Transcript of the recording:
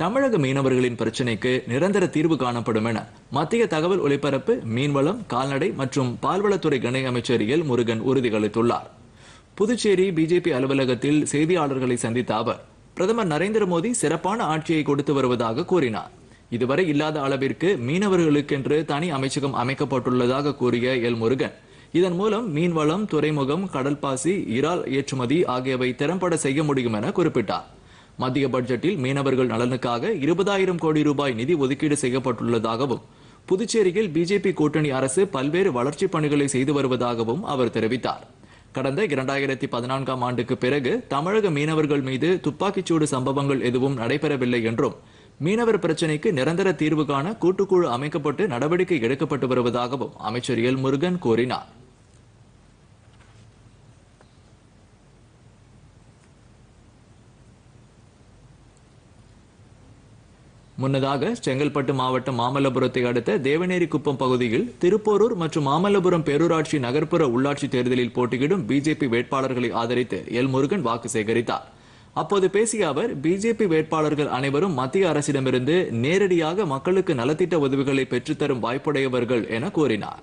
தமிழக மீனவர்களின் பிரச்சினைக்கு நிரந்தர தீர்வு காணப்படும் என மத்திய தகவல் ஒலிபரப்பு மீன்வளம் கால்நடை மற்றும் பால்வளத்துறை இணை அமைச்சர் எல். முருகன் உறுதியளித்துள்ளார். புதுச்சேரி பிஜேபி அலுவலகத்தில் செய்தியாளர்களை சந்தித்த அவர் பிரதமர் நரேந்திர மோடி சிறப்பான ஆட்சியை கொடுத்து வருவதாக கூறினார். இதுவரை இல்லாத அளவிற்கு மீனவர்களுக்கென்று தனி அமைச்சகம் அமைக்கப்பட்டுள்ளதாக கூறிய எல். முருகன் இதன் மூலம் மீன்வளம் துறைமுகம் கடல்பாசி இறால் ஏற்றுமதி ஆகியவை திறம்பட செய்ய முடியும் என குறிப்பிட்டார். மத்திய பட்ஜெட்டில் மீனவர்கள் நலனுக்காக இருபதாயிரம் கோடி ரூபாய் நிதி ஒதுக்கீடு செய்யப்பட்டுள்ளதாகவும் புதுச்சேரியில் பிஜேபி கூட்டணி அரசு பல்வேறு வளர்ச்சிப் பணிகளை செய்து வருவதாகவும் அவர் தெரிவித்தார். கடந்த இரண்டாயிரத்தி பதினான்காம் ஆண்டுக்கு பிறகு தமிழக மீனவர்கள் மீது துப்பாக்கிச்சூடு சம்பவங்கள் எதுவும் நடைபெறவில்லை என்றும் மீனவர் பிரச்சினைக்கு நிரந்தர தீர்வு காண கூட்டுக்குழு அமைக்கப்பட்டு நடவடிக்கை எடுக்கப்பட்டு வருவதாகவும் அமைச்சர் எல் முருகன் கூறினார். முன்னதாக செங்கல்பட்டு மாவட்டம் மாமல்லபுரத்தை அடுத்த தேவநேரி குப்பம் பகுதியில் திருப்போரூர் மற்றும் மாமல்லபுரம் பேரூராட்சி நகர்ப்புற உள்ளாட்சி தேர்தலில் போட்டியிடும் பிஜேபி வேட்பாளர்களை ஆதரித்து எல் முருகன் வாக்கு சேகரித்தார். அப்போது பேசிய அவர் பிஜேபி வேட்பாளர்கள் அனைவரும் மத்திய அரசிடமிருந்து நேரடியாக மக்களுக்கு நலத்திட்ட உதவிகளை பெற்றுத்தரும் வாய்ப்புடையவர்கள் என கூறினார்.